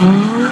mm